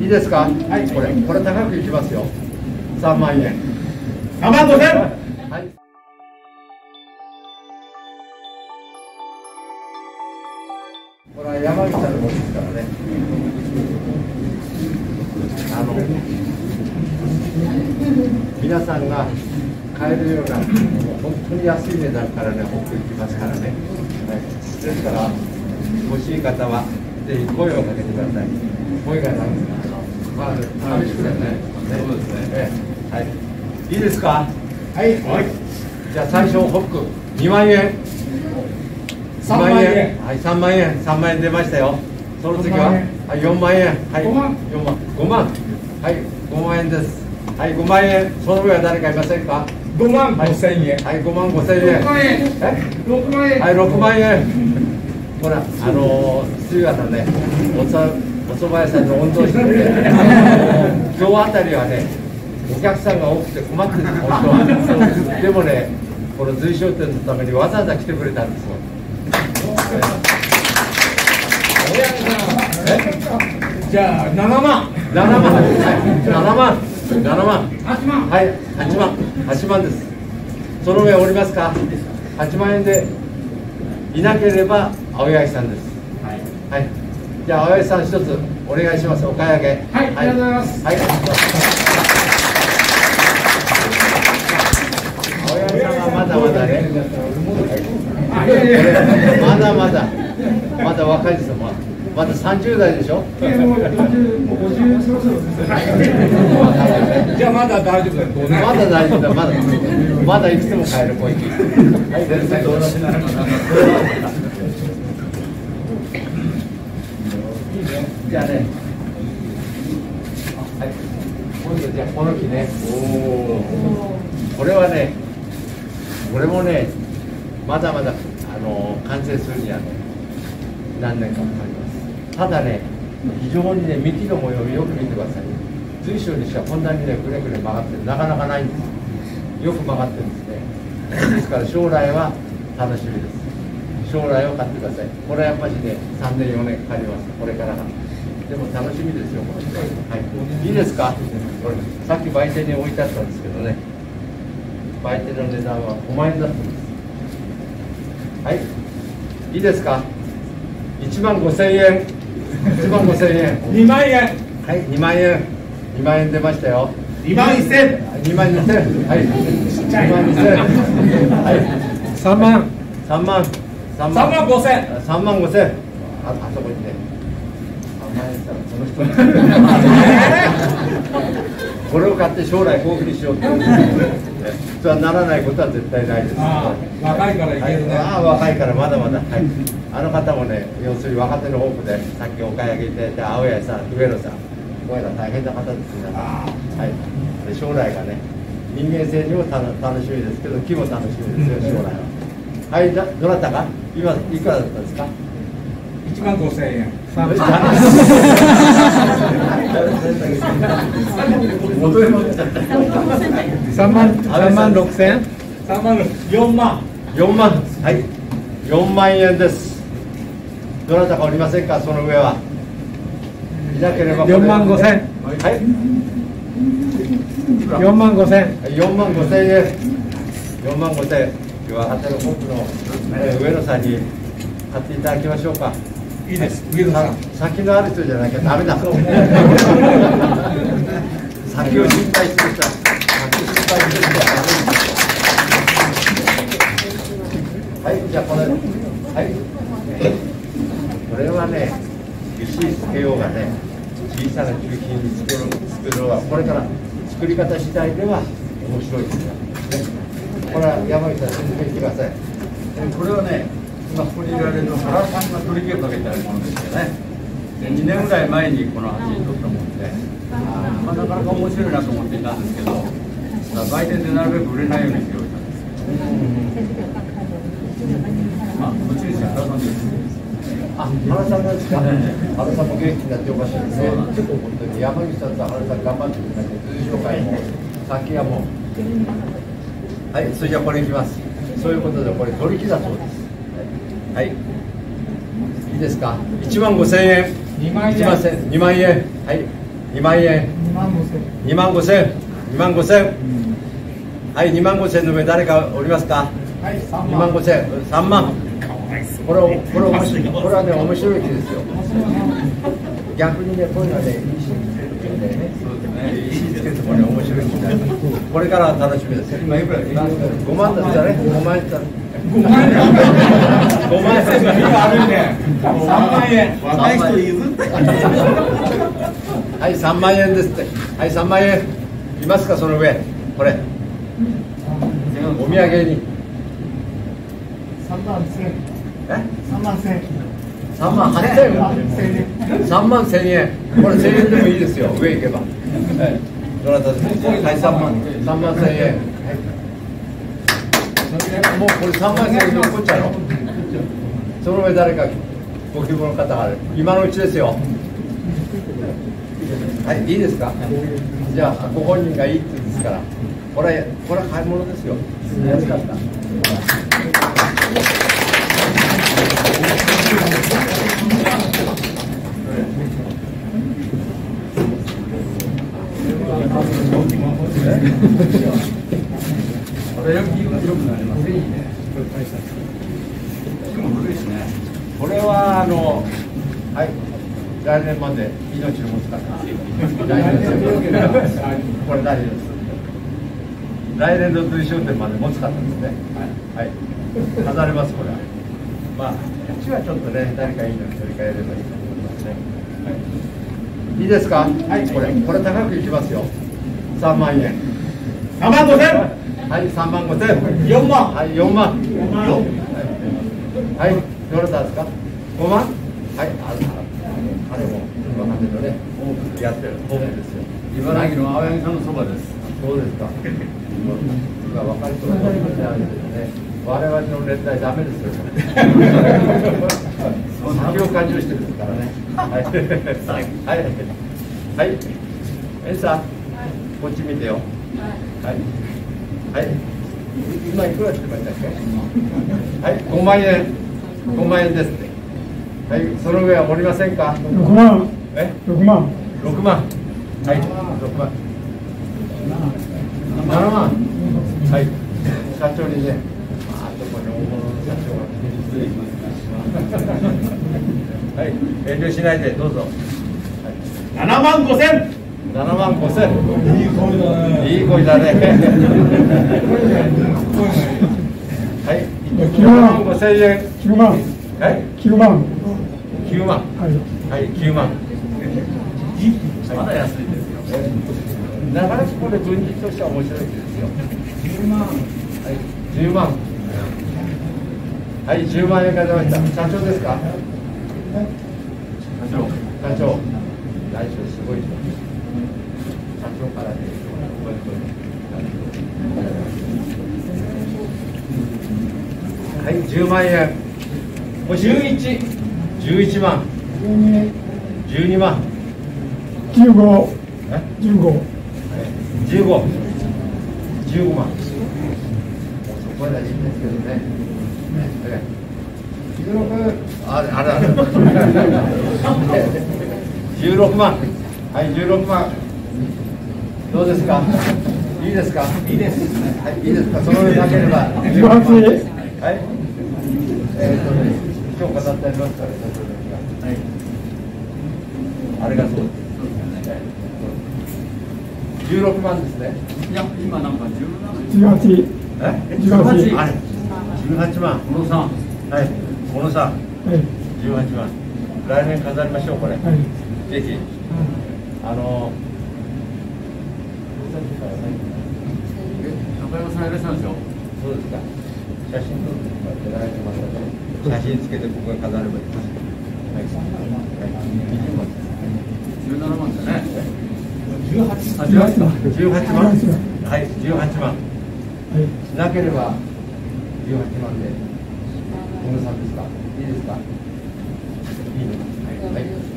いいですか？はい。これこれ高くいきますよ。3万円。3万5千？はい。これは山口さんのものですからね。あの皆さんが買えるような本当に安い値段からね送ってきますからね、はい、ですから欲しい方はぜひ声をかけてください。声がないまあ寂しくない。ねそうですね、ええ、はい。いいですか？はい。はい。じゃあ最初ホック2万円。3万円。はい3万円。3万円出ましたよ。その次は？5万円。はい4万円。はい。5万。4万。5万。はい。5万円です。はい5万円。その上は誰かいませんか？5万5千円。はい5万5千円。6万円。え？6万円。はい6万円。ほらあのー、杉浦さんねおさお蕎麦屋さんの温存してて今日あたりはねお客さんが多くて困ってるんです本当はでもねこの随商店のためにわざわざ来てくれたんですよじゃあ7万7万7万7万8万はい8万8万ですその上おりますか8万円でいなければ青柳さんですはいはいじゃあ青柳さん一つお願いします。お買い上げ。はいありがとうございます。はい、青柳さんはまだまだね。まだまだ。まだ若いですよ。まだまだ30代でしょ？もう50もう50そろそろです。じゃあまだ大丈夫だよ。5年まだ大丈夫だ、まだ、まだいくつも買えるポイント。はい、全然どうなってじゃあね。はい、今度じゃあこの木ね。これはね、これもね、まだまだあの完成するにはね、何年かかかります。ただね、非常にね、幹の模様をよく見てください。随所にしてはこんなにね、くねくね曲がってる、なかなかないんです。よく曲がってるんですね。ですから将来は楽しみです。将来を買ってください。これはやっぱりね、3年、4年かかります。これからが。でも楽しみですよ、は。はい。いいですか？これ、さっき売店に置いてあったんですけどね。売店の値段は5万円だったんです。はい。いいですか？1万5千円。1万5千円。2万円はい、2万円。2万円出ましたよ。2万1000 2万2千。はい。2万2千。はい。3万3万。3 3万5千3万5千。あ、あそこにね。これを買って将来豊富にしようって。それはならないことは絶対ないです。若いからいけるね、はい、ああ若いからまだまだ、はい、あの方もね要するに若手の多くでさっきお買い上げいただいた青谷さん上野さん。これら大変な方です皆さん、はい、で将来がね人間性にもた楽しみですけど木も楽しみですよ将来は。はいだどなたか？今いくらだったんですか？1万5千円戻り戻っちゃった3万3万6千？3万4万。4万。はい。4万円です。どなたかおりませんか？その上は。いなければこれ。4万5千。はい。4万5千。4万5千円。4万5千円。今日はハテのホップの、えー上野さんに買っていただきましょうかいいです。上野さん。さ先のある人じゃなきゃダメだ 先を心配する人は先心配する人はダメですはいじゃあこれはい。これはね石つけようがね小さな中金に作る作るのはこれから作り方次第では面白いですよ、ね、これは山口さん説明してください。これはね、今ここにいられる原さんが取り木をかけてあるものですよね。で2年ぐらい前にこの橋に取ったもので、まあ、なかなか面白いなと思っていたんですけど、まあ売店でなるべく売れないようにしておいたんですけど、まあ、こっちですよ、原さんです。あ、原さんですか。原さんも元気になってよかったですね。ちょっと本当に山口さんと原さん頑張ってください。通常会も、先はもう。はい、それじゃあこれいきます。そういうことでこれ取り木だそうです。はい。いいですか？一万五千円。2万円。一万千。二万円。はい。2万円。2万5千。2万5千。はい。2万5千の上誰かおりますか？はい。2万。5千。3万。これこれ面白い。これはね面白い木ですよ。逆にねこういうのはね石につけてね。石につけてこれ面白い木になりますこれから楽しみです。今いくら5万だったらね5万円だったら5万円5万円悪いね3万円若い人譲ってはい、3万円ですって。はい、3万円。いますか、その上。これ。お土産に。3万1000え？3万1000 3万8000円。3万1000円。これ1000円でもいいですよ。上行けば。はい。どなたですか？はい、3万。3万1000円。もうこれ3万円で落っちゃうの。その上誰かご希望の方がある。今のうちですよ。はい、いいですか？じゃあ、ご本人がいいって言うんですから。これ、これ買い物ですよ。安かった。これよくなりますね。いいね。でも古いですね。これはあのはい。来年まで命を持つか。ら来年ですこれ大事です来年の随商店まで持つかったですね。はい、飾れますこれは。まあうちはちょっとね誰かいいのに取り替えればいいと思いますね、はい、いいですか？はい。これ。これ高くいきますよ。3万円。3万5千はい3万5千4万。はい、4万。万はい、はい、どなたですか？5万。はい、あ、ああれも、今までのね、多くやってる、ホームですよ。茨城の青柳さんのそばです。そうですか。今若い人が取り組んであるんですね。我々の年代ダメですよ。先を感じる人ですからね。はい。はい。はい。エンさん、こっち見てよ。はい。はい。今いくらって言いましたっけ。はい、5万円。5万円ですって。はい、その上はおりませんか？6万え、6万6万。はい、6万。7万。はい、社長にね。まあ、どこに大物の社長が。はい、遠慮しないで、どうぞ。はい7万5千7万5千。いい声だねいい声だね。はい、7万5千円。9万はい、9万9万。はいはい、9万。まだ安いですよ。なかなかこれ分離としては面白いですよ。10万。はい、10万。はい、10万円が出ました。社長ですか？社長。社長。来週すごい長からね。はい、10万円。もう11。11万。12万。15え？15 15 15万そこまですけどねね16あれあれあれ 16万はい16万どうですか？いいですか？いいです。はいいいですか？その上なければ。18はい。えーとね今日飾ってありますから社長の日がはい。あれがそう。です16万ですね。いや、今なんか17 18え？18あれ18万。小野さん。はい。小野さん、はい。18万。来年飾りましょう、これ。はい。ぜひ。あの中山さんい。らっしゃるんですよ。そうですか。写真撮ってもらって来年またね写真つけてここに飾ればい。い。です。はい。20万。です。17万。ですね。18、18か。18万。はい、18万。はい。なければ18万。で小野さんですかい。い。ですかい。い。のはい、はいはい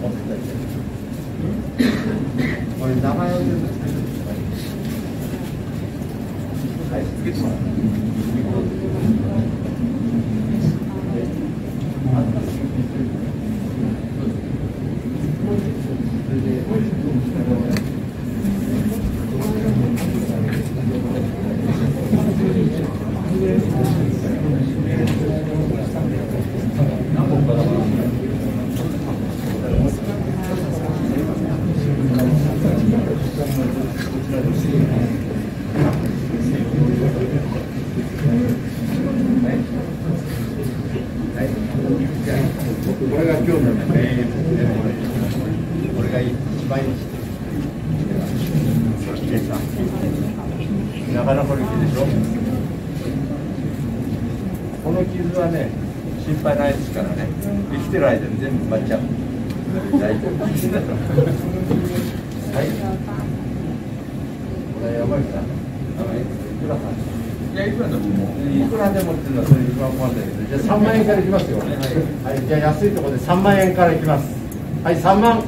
持っていただいてこれ名前を言うんですけどはいけてもらうこれが今日のね、これが一番いいなかなかの木でしょ？この傷はね心配ないですからね。生きてる間に全部埋まっちゃう。大丈夫。はい。これ山口さんいくらさん？いやいくらでももう。いくらでもっていうのはそれ一番困ったけど。じゃあ3万円からいきますよ。はい、じゃあ安いところで3万円からいきます。はい3万。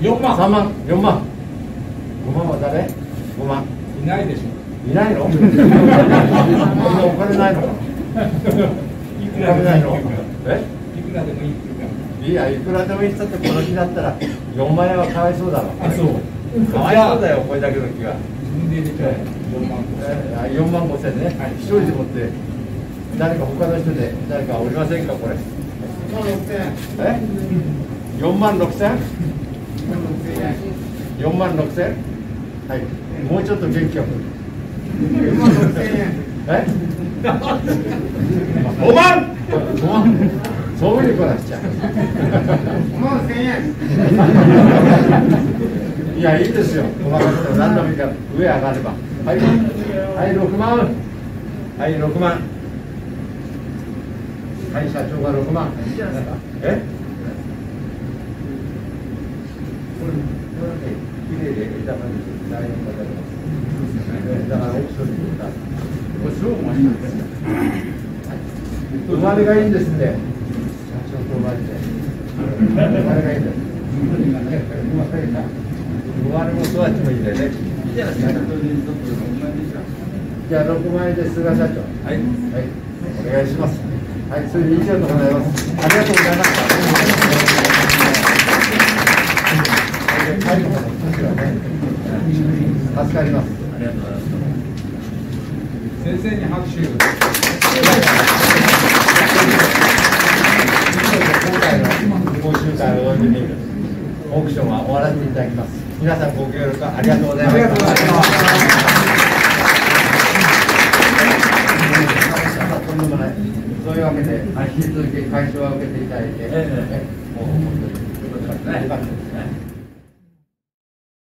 4万。3万。4万。5万は誰？?5 万いないでしょ。いないの？お金ないのか？いくらお金ないのでもいいってえ？いくらでもいいいうか。いやいくらでもいいっつったってこの木だったら4万円はかわいそうだろ。あそう。かわいそうだよこれだけの木が。自分で入れちゃえ4万え4万5千ね。はい。一人で持って誰か他の人で誰かおりませんかこれ？え？4万6千4万6千はいもうちょっと元気よ。くえ5万。5万。そういうふうにこなしちゃういやいいですよ細かくても何でもいいから上上がればはいはい6万。はい6万。はい社長が6万。えこれこれね綺麗で枝が大変だからだから奥さんに言ったこれすごく面白い。です生まれがい。い。んですって社長と生まれて生まれがい。い。んです生まれも育ちもい。い。んだよねじゃあ6万円で菅社長はい、はい、お願い。しますはい。それで以上でござい。ますありがとうござい。ました助かります。ありがとうございます先生に拍手今回の講習会を。終えてオークションは終わらせていただきます皆さんご協力ありがとうございましたありがとうございますとんでもないそういうわけで引き続き会場は受けていただいて、もう本当によかったですね